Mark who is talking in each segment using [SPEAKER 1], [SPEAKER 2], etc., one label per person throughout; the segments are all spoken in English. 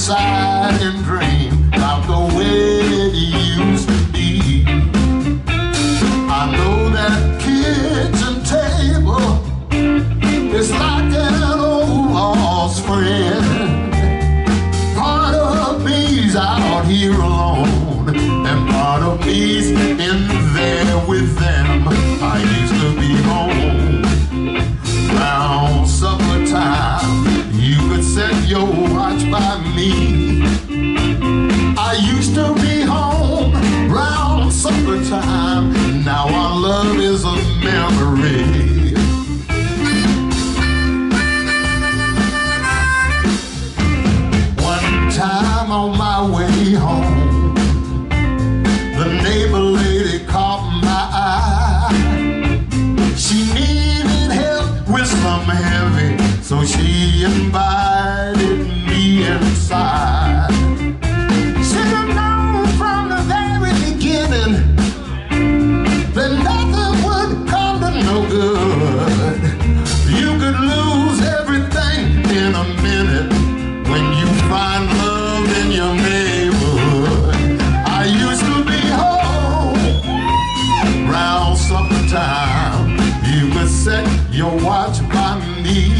[SPEAKER 1] inside and dream about the way it used to be. I know that kitchen table is like an old lost friend. Part of me's out here alone, and part of me's in there with them. I used to be home. me. I used to be home round supper time. Now our love is a memory. One time on my way home. set your watch my me.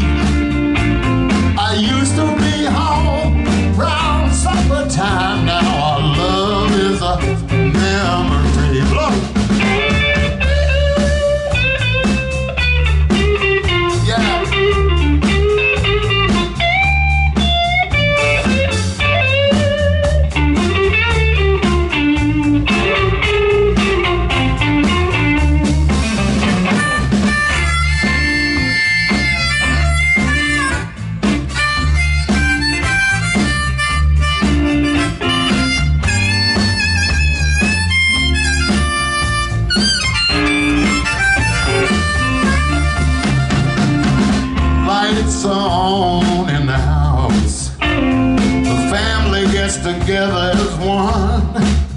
[SPEAKER 1] I used to be home round supper time. Now our love is a together as one.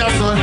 [SPEAKER 1] together.